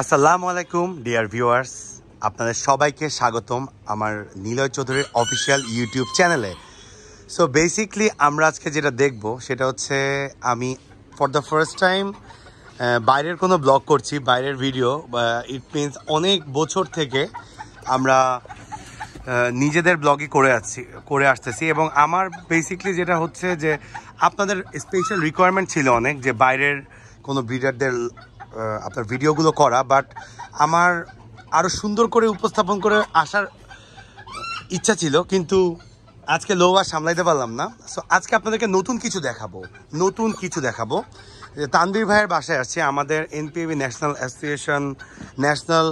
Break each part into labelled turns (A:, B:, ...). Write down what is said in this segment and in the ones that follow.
A: আসসালামু আলাইকুম, dear viewers. আপনাদের সবাইকে স্বাগতম আমার নীলয় চৌধুরীর অফিসিয়াল ইউটিউব চ্যানেলে। সো বেসিকলি আমরা আজকে যেটা দেখব, সেটা হচ্ছে আমি ফর দ্য ফার্স্ট টাইম বাইরের কোনো ব্লগ করছি, বাইরের ভিডিও ইট মিনস অনেক বছর থেকে আমরা নিজেদের ব্লগই করে আসছি করে আসতেছি। এবং আমার বেসিকলি যেটা হচ্ছে যে, আপনাদের স্পেশাল রিকোয়ারমেন্ট ছিল অনেক যে বাইরের কোনো ব্রিডারদের আপনার ভিডিওগুলো করা বাট আমার আরও সুন্দর করে উপস্থাপন করে আসার ইচ্ছা ছিল, কিন্তু আজকে লো আর সামলাইতে পারলাম না। সো আজকে আপনাদেরকে নতুন কিছু দেখাবো, নতুন কিছু দেখাবো। যে তানভীর ভাইয়ের বাসায় আসছে আমাদের NPAB national association national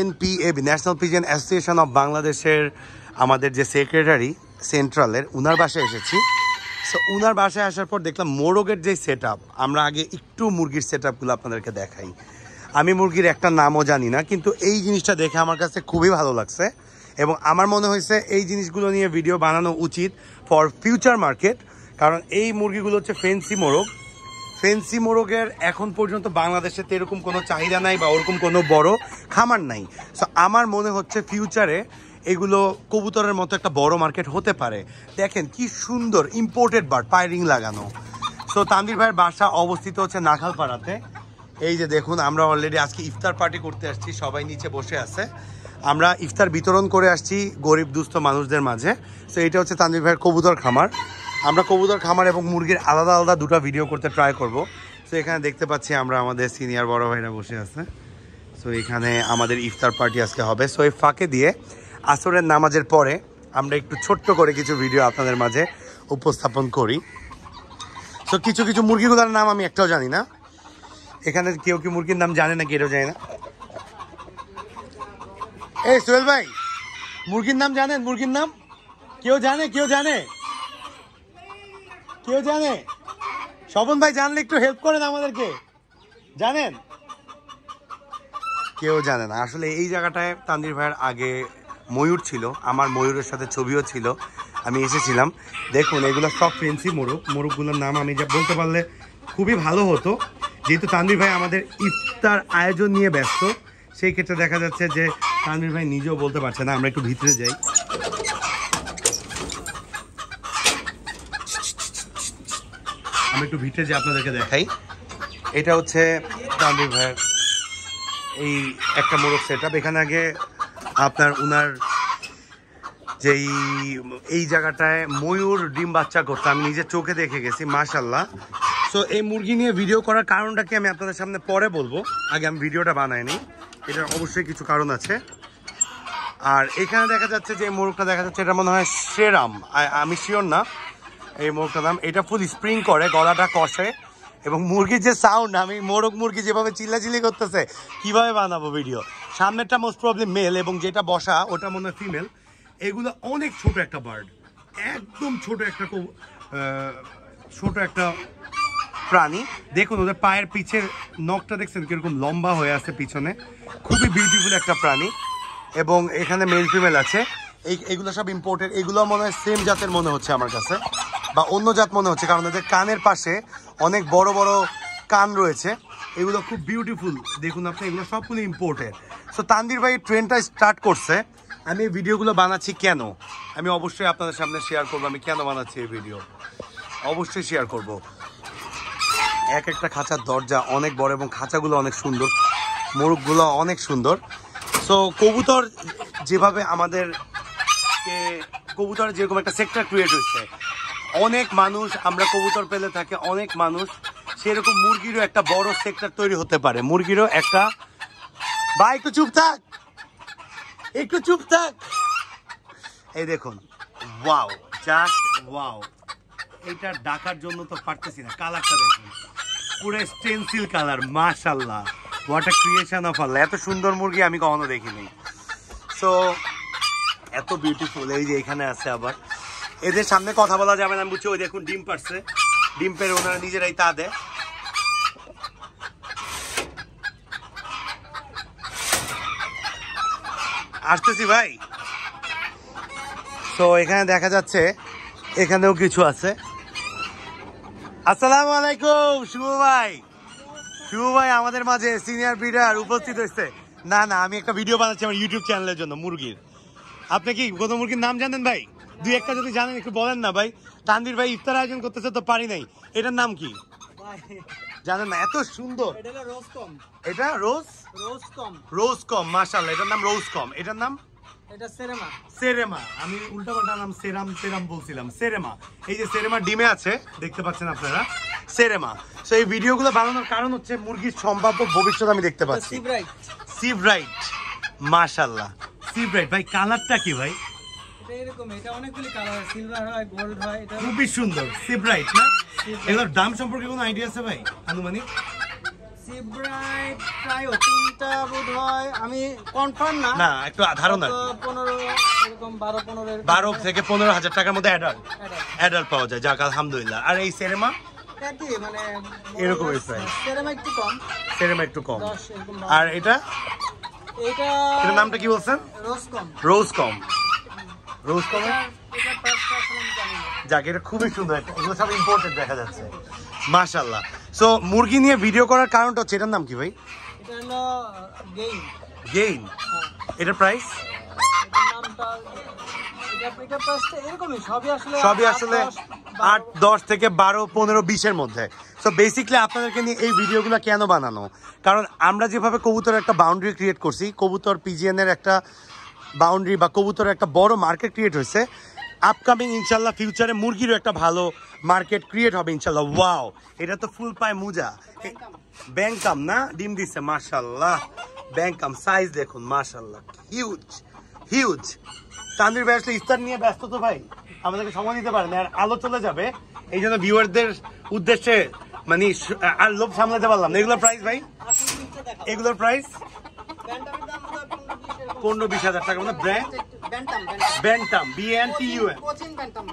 A: NPAB national pigeon association of বাংলাদেশের আমাদের যে সেক্রেটারি সেন্ট্রালের উনার বাসায় এসেছি। সো উনার বাসায় আসার পর দেখলাম মোরগের যে সেট আমরা আগে একটু মুরগির সেট আপনাদেরকে দেখাই। আমি মুরগির একটা নামও জানি না, কিন্তু এই জিনিসটা দেখে আমার কাছে খুবই ভালো লাগছে। এবং আমার মনে হয়েছে এই জিনিসগুলো নিয়ে ভিডিও বানানো উচিত ফর ফিউচার মার্কেট কারণ এই মুরগিগুলো হচ্ছে ফেন্সি মোরগ। ফেন্সি মোরগের এখন পর্যন্ত বাংলাদেশে তো এরকম কোনো চাহিদা নাই বা ওরকম কোনো বড় খামার নাই। সো আমার মনে হচ্ছে ফিউচারে এগুলো কবুতরের মতো একটা বড় মার্কেট হতে পারে। দেখেন কি সুন্দর ইম্পোর্টেড বার্ড পায়রিং লাগানো। সো তানভীর ভাইয়ের বাসা অবস্থিত হচ্ছে নাখালপাড়াতে। এই যে দেখুন, আমরা অলরেডি আজকে ইফতার পার্টি করতে আসছি, সবাই নিচে বসে আছে। আমরা ইফতার বিতরণ করে আসছি গরিব, দুস্থ মানুষদের মাঝে। তো এটা হচ্ছে তানভীর ভাইয়ের কবুতর খামার। আমরা কবুতর খামার এবং মুরগির আলাদা আলাদা দুটো ভিডিও করতে ট্রাই করব। তো এখানে দেখতে পাচ্ছি আমরা আমাদের সিনিয়র বড় ভাইরা বসে আছে। সো এখানে আমাদের ইফতার পার্টি আজকে হবে। সো এই ফাঁকে দিয়ে আসরের নামাজের পরে আমরা একটু ছোট্ট করে কিছু ভিডিও আপনাদের মাঝে উপস্থাপন করি। সো কিছু কিছু মুরগিগুলোর নাম আমি একটাও জানি না। এখানে কেউ কি মুরগির নাম জানে না কেউ জানে না? এই, সোহেল ভাই, মুরগির নাম জানেন? মুরগির নাম? কেউ জানে? কেউ জানে? কেউ জানে? স্বপন ভাই, জানলে একটু হেল্প করেন আমাদেরকে। জানেন? কেউ জানে না। আসলে এই জায়গাটায় তানভীর ভাইয়ের আগে ময়ূর ছিল আমার ময়ূরের সাথে ছবিও ছিল আমি এসেছিলাম। দেখুন এগুলো সব ফেন্সি মোরগ মোরগগুলোর নাম আমি যা বলতে পারলে খুবই ভালো হতো। যেহেতু তানভীর ভাই আমাদের ইফতার আয়োজন নিয়ে ব্যস্ত সেই ক্ষেত্রে দেখা যাচ্ছে যে তানভীর ভাই নিজেও বলতে পারছে না আমরা একটু ভিতরে যাই। আমি একটু ভিতরে যে আপনাদেরকে দেখাই। এটা হচ্ছে তানভীর ভাইয়ের এই একটা মোরগ সেট আপ এখানে আগে আপনার উনার যেই, এই জায়গাটায় ময়ূর ডিম বাচ্চা করতো, আমি নিজের চোখে দেখে গেছি মাশাল্লাহ সো এই মুরগি নিয়ে ভিডিও করার কারণটা কি আমি আপনাদের সামনে পরে বলব? আগে আমি ভিডিওটা বানাইনি, এটার অবশ্যই কিছু কারণ আছে। আর এখানে দেখা যাচ্ছে যে মোরগটা দেখা যাচ্ছে, এটা মনে হয় সেরাম। আমি শিওর না এই মোরগটার নাম। এটা ফুল স্প্রিং করে, গলাটা কষে, এবং মুরগির যে সাউন্ড আমি মোরগ মুরগি যেভাবে চিল্লাচিল্লি করতেছে, কীভাবে বানাবো ভিডিও সামনেরটা মোস্ট প্রবলেম মেল এবং যেটা বসা, ওটা মনে হয় ফিমেল এগুলো অনেক ছোট একটা বার্ড একদম ছোট একটা ছোট একটা প্রাণী। দেখুন, ওদের পায়ের পিছের নখটা দেখছেন কীরকম লম্বা হয়ে আছে পিছনে। খুবই বিউটিফুল একটা প্রাণী। এবং এখানে মেল ফিমেল আছে। এই এগুলো সব ইম্পোর্টেড এগুলো মনে হয় সেম জাতের মনে হচ্ছে আমার কাছে। বা অন্য জাত মনে হচ্ছে, কারণ এদের কানের পাশে অনেক বড় বড় কান রয়েছে। এগুলো খুব বিউটিফুল দেখুন আপনি, এগুলো সবগুলো ইম্পোর্টেড সো তানদির ভাই ট্রেনটা স্টার্ট করছে। আমি এই ভিডিওগুলো বানাচ্ছি কেন? আমি অবশ্যই আপনাদের সামনে শেয়ার করব। আমি কেন বানাচ্ছি এই ভিডিও অবশ্যই শেয়ার করব। এক একটা খাঁচার দরজা অনেক বড় এবং খাঁচাগুলো অনেক সুন্দর। মোরগগুলো অনেক সুন্দর। সো কবুতর যেভাবে আমাদের কবুতর যেরকম একটা সেক্টর ক্রিয়েট হয়েছে, অনেক মানুষ, আমরা কবুতর পেলে থাকে, অনেক মানুষ সেরকম মুরগিরও একটা বড় সেক্টর তৈরি হতে পারে। মুরগিরও একটা বা একটু চুপ থাক। একটু চুপ থাক। এই দেখুন ওয়াও জাস্ট ওয়াও এটা ডাকার জন্য তো পারতেছি না, কালারটা দেখুন। পুরো স্টেনসিল কালার মাশাল্লাহ what a creation of Allah এত সুন্দর মুরগি আমি কখনো দেখিনি। সো এত বিউটিফুল এই যে এখানে আছে আবার। এদের সামনে কথা বলা যাবে না বুঝছি, ওই দেখুন ডিম পারছে। ডিম পেরে ওনারা নিজেরাই তা দেয়। আসতেছি ভাই। তো এখানে দেখা যাচ্ছে এখানেও কিছু আছে। আসসালামু আলাইকুম, শুভ ভাই। শুভ ভাই আমাদের মাঝে সিনিয়র ব্রিডার উপস্থিত হয়েছে। না না, আমি একটা ভিডিও বানাচ্ছি আমার ইউটিউব চ্যানেলের জন্য, মুরগির। আপনি কি কত মুরগির নাম জানেন ভাই? দুই একটা যদি জানেন, একটু বলেন না ভাই। তানভীর ভাই ইফতার আয়োজন করতেছে তো পারি নাই। এটার নাম কি? জানেন না এত সুন্দর।
B: এটা রোজ
A: রোজ?
B: কম।
A: রোজ কম মাশাল্লাহ এটার নাম রোজ কম। এটার নাম?
B: এটা সেরেমা।
A: সেরেমা। আমি নাম সেরাম সেরাম বলছিলাম। সেরেমা। এই যে সেরেমা ডিমে আছে দেখতে পাচ্ছেন আপনারা? সেরেমা। তো এই ভিডিওগুলো বানানোর কারণ হচ্ছে মুরগির সম্ভাব্য ভবিষ্যৎ আমি দেখতে পাচ্ছি।
B: সিব্রাইট
A: সি ব্রাইট মাশাল্লাহ সি ব্রাইট ভাই কালারটা কি ভাই?
B: এরকম এটা অনেকগুলি কালার সিলভার হয় গোল্ড হয় এটা
A: খুবই সুন্দর সি ব্রাইট না? এগুলোর দাম সম্পর্কে কোনো আইডিয়া আছে ভাই আনুমানিক?
B: প্রায় তিনটা বোধ হয় আমি কনফার্ম না
A: না একটু ধারণা।
B: পনেরো এরকম বারো পনেরো
A: বারো থেকে পনেরো হাজার টাকার মধ্যে অ্যাডাল্ট অ্যাডাল্ট পাওয়া যায় যাক আলহামদুলিল্লাহ। আর এই সেরেমা
B: একই মানে। সেরেমা একটু কম।
A: সেরেমা একটু কম। আর এটা?
B: এটা
A: এটার নামটা কি বলছেন?
B: রোজ কম
A: রোজ কম রোজ
B: না।
A: যাক এটা খুবই সুন্দর এগুলো সব ইম্পোর্টেড দেখা যাচ্ছে। মাশাল্লাহ সো মুরগি নিয়ে ভিডিও করার কারণটা হচ্ছে এটার নাম কি ভাই? গেইন এটার প্রাইস
B: এটার এরকমই সবই আসলে আট, দশ।
A: থেকে বারো পনেরো বিশের মধ্যে। সো বেসিকলি আপনাদেরকে নিয়ে এই ভিডিওগুলো কেন বানানো? কারণ আমরা যেভাবে কবুতর একটা বাউন্ডারি ক্রিয়েট করছি কবুতর পিজিএন এর একটা বাউন্ডারি বা কবুতরের একটা বড় মার্কেট ক্রিয়েট হয়েছে। আপকামিং ইনশাল্লাহ ফিউচারে মুরগিরও একটা ভালো মার্কেট ক্রিয়েট হবে ইনশাল্লাহ ওয়াও এটা তো ফুল পায় মুজা। ব্যাংকাম না? ডিম দিচ্ছে মাশাল্লাহ ব্যাংকাম সাইজ দেখুন মাশাল্লাহ হিউজ হিউজ তানভীর ভাই আসলে ইফতার নিয়ে ব্যস্ত তো ভাই। আমাদেরকে সময় দিতে পারেন আর আলো চলে যাবে। এই জন্য ভিউয়ারদের উদ্দেশ্যে মানে আর লোভ সামলাতে পারলাম না। এগুলোর প্রাইস ভাই?
B: দেখাও।
A: এগুলোর প্রাইস
B: পনেরো, বিশ
A: হাজার টাকা মানে brand?
B: Bantam, bantam.
A: Bantam. B N T U N
B: Cochin bantam.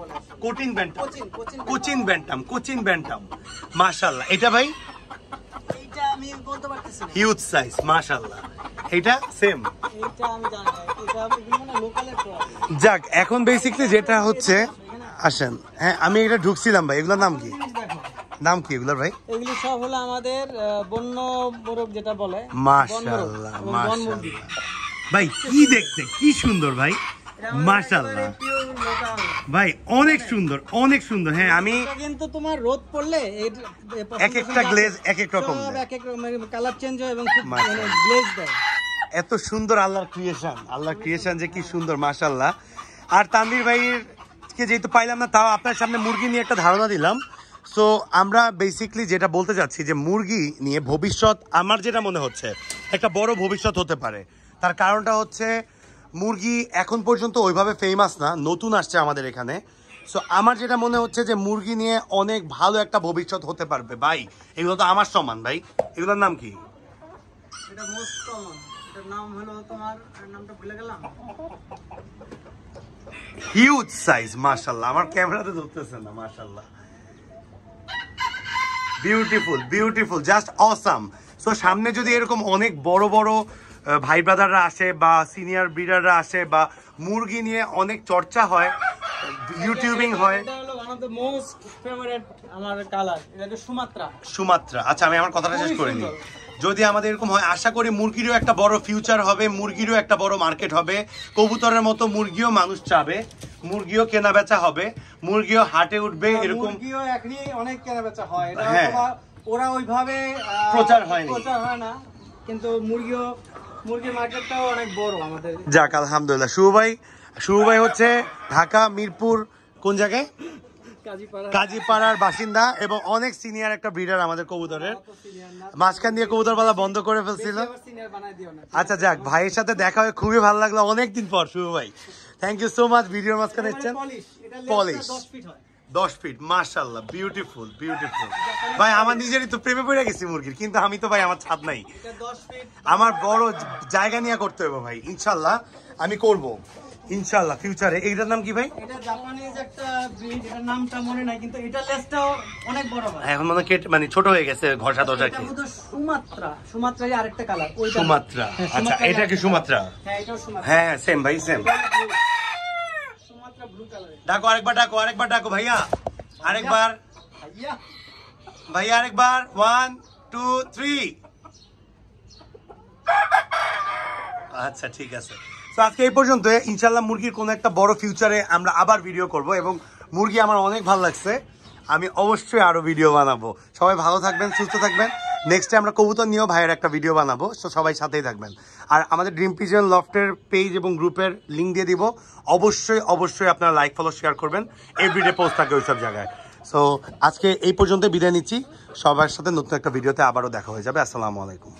A: Cochin bantam.
B: Cochin bantam.
A: মাশাল্লাহ এটা ভাই। হিউজ সাইজ মাশাল্লাহ এটা সেম। যাক এখন বেসিকলি যেটা হচ্ছে আসেন। হ্যাঁ আমি এটা ঢুকছিলাম ভাই। এগুলোর নাম কি? নাম কি এগুলোর ভাই?
B: এগুলি সব হলো আমাদের বন্য মোরগ যেটা বলে।
A: মাশাল্লাহ। মাশাল্লাহ ভাই কি দেখতে? কি সুন্দর ভাই।
B: local।
A: ভাই অনেক সুন্দর অনেক সুন্দর। হ্যাঁ আমি
B: কিন্তু তোমার রোদ পড়লে
A: এক একটা glaze এক এক রকম
B: এক এক কালার চেঞ্জ হয় এবং খুব মানে গ্লেজ দেয়।
A: এত সুন্দর আল্লাহর ক্রিয়েশন আল্লাহর ক্রিয়েশন যে কি সুন্দর মাশাল্লাহ আর তানভীর ভাইয়ের কে যেহেতু পাইলাম না তাও আপনার সামনে মুরগি নিয়ে একটা ধারণা দিলাম। সো আমরা বেসিকলি যেটা বলতে চাচ্ছি যে মুরগি নিয়ে ভবিষ্যৎ আমার যেটা মনে হচ্ছে একটা বড় ভবিষ্যৎ হতে পারে। তার কারণটা হচ্ছে মুরগি এখন পর্যন্ত ওইভাবে ফেমাস না নতুন আসছে আমাদের এখানে। সো আমার যেটা মনে হচ্ছে যে মুরগি নিয়ে অনেক ভালো একটা ভবিষ্যৎ হতে পারবে। ভাই এগুলো তো আমার সমান ভাই। এগুলোর নাম কি?
B: এটা মোস্ট কমন এটার নাম হলো তোমার নামটা ভুলে গেলাম?
A: হিউজ সাইজ আমার ক্যামেরাতে ধরতেছে না beautiful beautiful just awesome so সামনে যদি এরকম অনেক বড় বড় ভাই ব্রাদাররা আসে বা সিনিয়র ব্রিডাররা আসে বা মুরগি নিয়ে অনেক চর্চা হয় ইউটিউবিং হয়।
B: সুমাত্রা।
A: আচ্ছা আমি আমার কথাটা শেষ করে নিই। যদি আমাদের এরকম হয় আশা করি মুরগিরও একটা বড় ফিউচার হবে মুরগিরও একটা বড় মার্কেট হবে। কবুতরের মতো মুরগিও মানুষ চাবে মুরগিও কেনা বেচা হবে মুরগিও হাটে উঠবে এরকম
B: অনেক কেনা বেচা হয়।
A: হ্যাঁ।
B: ওরা ওইভাবে
A: প্রচার হয়নি।
B: প্রচার হয় না কিন্তু মুরগিও মুরগির মার্কেটটাও অনেক বড় আমাদের।
A: যাক আলহামদুলিল্লাহ। শুভ ভাই শুভ ভাই হচ্ছে ঢাকা মিরপুর কোন জায়গায়?
B: কাজীপাড়া।
A: কাজীপাড়ার বাসিন্দা এবং অনেক সিনিয়র একটা ব্রিডার আমাদের কবুতরের। মাঝখান দিয়ে কবুতরপালা বন্ধ করে ফেলছিল। আচ্ছা যাক ভাইয়ের সাথে দেখা হয়ে খুবই ভালো লাগল অনেকদিন পর শুভ ভাই। থ্যাংক ইউ সো মাচ ভিডিওর মাঝখানে
B: এটা
A: এসছেন
B: polish, এটা
A: Polish।
B: লেজটা 10 feet হয়।
A: দশ ফিট মার্শাল্লাহ বিউটিফুল বিউটিফুল ভাই আমার নিজেরই তো প্রেমে পড়ে গেছি মুরগির কিন্তু আমি তো ভাই আমার ছাদ নাই।
B: এটা 10 feet
A: আমার বড় জায়গা নিয়ে করতে হবে ভাই ইনশাল্লাহ আমি করব। ইনশাল্লাহ ফিউচারে এইটার নাম কি ভাই?
B: মনে হয়।
A: এখন মনে হয় কেটে মানে ছোট হয়ে গেছে ঘষা দশা কি
B: বোধহয় সুমাত্রা আরেকটা কালার
A: সুমাত্রা।
B: হ্যাঁ,
A: আচ্ছা এটা কি সুমাত্রা।
B: হ্যাঁ সুমাত্রা।
A: হ্যাঁ হ্যাঁ সেম ভাই সেম
B: এটা blue। সুমাত্রা ব্লু কালারের
A: ডাকো আরেকবার ডাকো আরেকবার ডাকো ভাইয়া আরেকবার
B: ভাইয়া
A: আরেকবার ওয়ান টু থ্রি আচ্ছা ঠিক আছে। তো আজকে এই পর্যন্ত ইনশাল্লাহ মুরগির কোনো একটা বড় ফিউচারে আমরা আবার ভিডিও করব এবং মুরগি আমার অনেক ভালো লাগছে। আমি অবশ্যই আরও ভিডিও বানাবো। সবাই ভালো থাকবেন সুস্থ থাকবেন। নেক্সটে আমরা কবুতর নিয়েও ভাইয়ের একটা ভিডিও বানাবো সো সবাই সাথেই থাকবেন। আর আমাদের ড্রিম পিজন লফটের পেজ এবং গ্রুপের লিঙ্ক দিয়ে দিব। অবশ্যই অবশ্যই আপনারা লাইক ফলো শেয়ার করবেন। এভরিডে পোস্ট থাকে ওইসব জায়গায়। সো আজকে এই পর্যন্ত বিদায় নিচ্ছি। সবার সাথে নতুন একটা ভিডিওতে আবারও দেখা হয়ে যাবে। আসসালামু আলাইকুম।